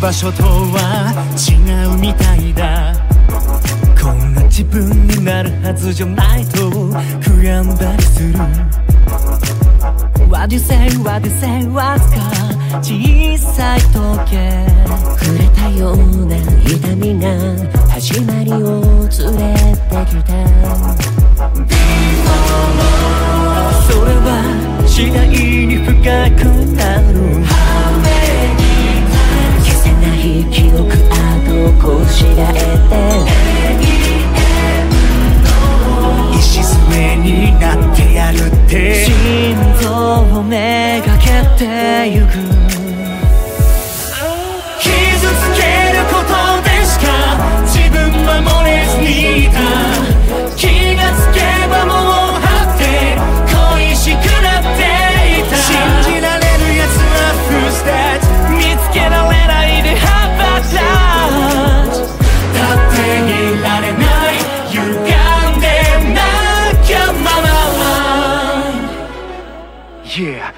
初とは違うみたいだ。こんな自分になるはずじゃないと悔やんだりする。What do you say, what do you say, what's か。小さい時計。触れたような痛みが始まりを連れてきた。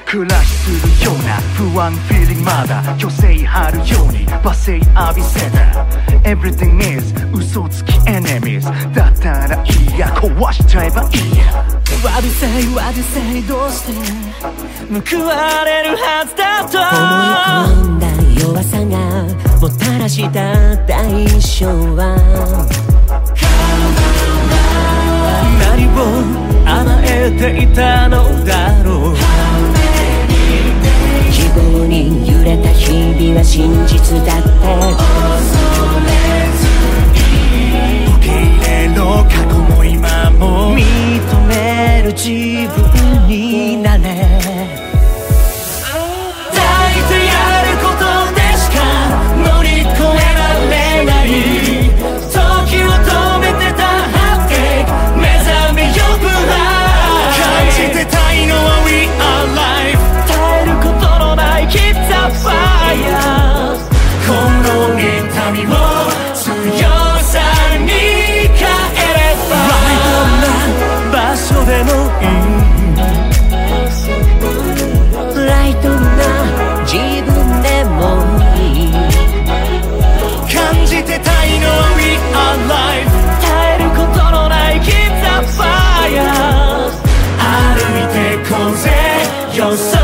暮らしするような不安 feeling まだ虚勢張るように罵声浴びせた Everything is 嘘つき enemies だったらいいや壊しちゃえばいいや。What do you say, what do you say どうして報われるはずだと。思い込んだ弱さがもたらした代償は。何を甘えていたの真実だっても。いいライトな自分でもいい感じてたいの We are life 耐えることのないキッザファイア歩いてこうぜ。よそ